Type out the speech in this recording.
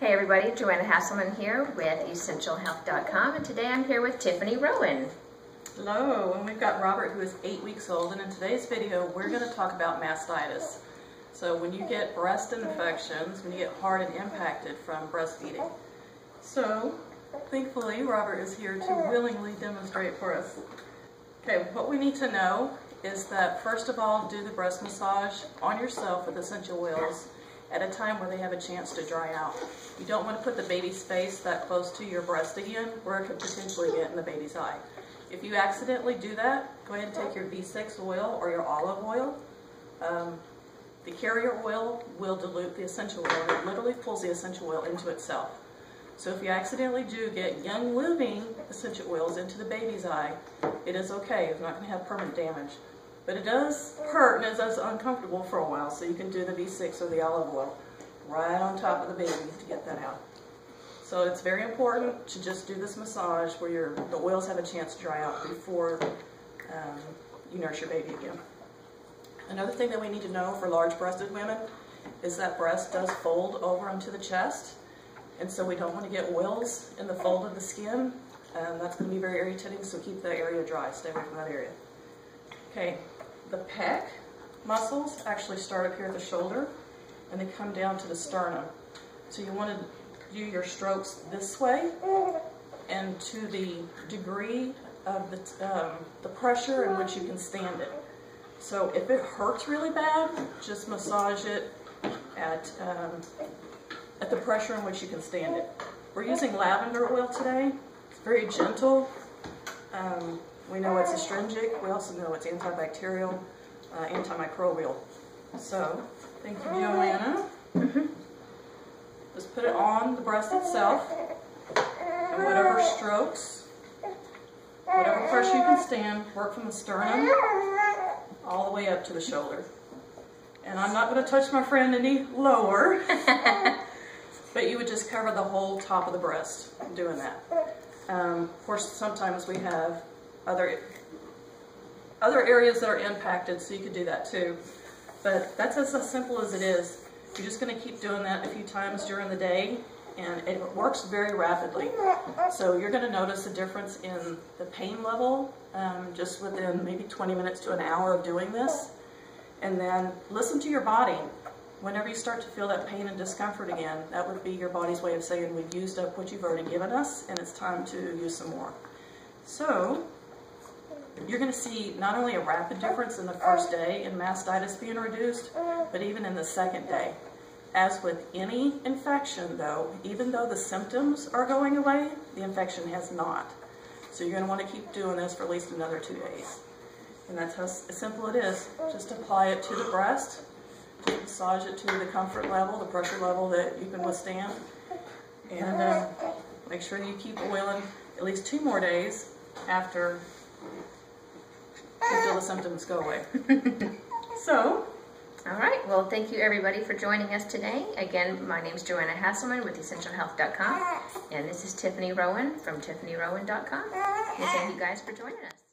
Hey everybody, Joanna Hasselman here with EssentialHealth.com and today I'm here with Tiffany Rowan. Hello, and we've got Robert who is eight weeks old and in today's video we're going to talk about mastitis. So when you get breast infections, when you get hard and impacted from breastfeeding. So thankfully Robert is here to willingly demonstrate for us. Okay, what we need to know is that first of all do the breast massage on yourself with essential oils at a time where they have a chance to dry out. You don't want to put the baby's face that close to your breast again where it could potentially get in the baby's eye. If you accidentally do that, go ahead and take your V6 oil or your olive oil. Um, the carrier oil will dilute the essential oil. It literally pulls the essential oil into itself. So if you accidentally do get young living essential oils into the baby's eye, it is okay. It's not going to have permanent damage. But it does hurt and it does uncomfortable for a while, so you can do the V6 or the olive oil right on top of the baby to get that out. So it's very important to just do this massage where your, the oils have a chance to dry out before um, you nurse your baby again. Another thing that we need to know for large-breasted women is that breast does fold over onto the chest, and so we don't want to get oils in the fold of the skin. and that's going to be very irritating, so keep that area dry. Stay away from that area. Okay, the pec muscles actually start up here at the shoulder and they come down to the sternum. So you want to do your strokes this way and to the degree of the, um, the pressure in which you can stand it. So if it hurts really bad, just massage it at, um, at the pressure in which you can stand it. We're using lavender oil today. It's very gentle. Um, we know it's astringent. We also know it's antibacterial, uh, antimicrobial. So, thank you, Joanna. Just put it on the breast itself, and whatever strokes, whatever pressure you can stand, work from the sternum all the way up to the shoulder. And I'm not going to touch my friend any lower, but you would just cover the whole top of the breast doing that. Um, of course, sometimes we have other other areas that are impacted, so you could do that too. But that's as, simple as it is. You're just going to keep doing that a few times during the day, and it works very rapidly. So you're going to notice a difference in the pain level um, just within maybe 20 minutes to an hour of doing this. And then listen to your body. Whenever you start to feel that pain and discomfort again, that would be your body's way of saying, we've used up what you've already given us, and it's time to use some more. So, you're going to see not only a rapid difference in the first day in mastitis being reduced, but even in the second day. As with any infection, though, even though the symptoms are going away, the infection has not. So you're going to want to keep doing this for at least another two days. And that's how simple it is. Just apply it to the breast, massage it to the comfort level, the pressure level that you can withstand, and uh, make sure you keep oiling at least two more days after until the symptoms go away. so, all right, well, thank you everybody for joining us today. Again, my name is Joanna Hasselman with EssentialHealth.com, and this is Tiffany Rowan from TiffanyRowan.com. And thank you guys for joining us.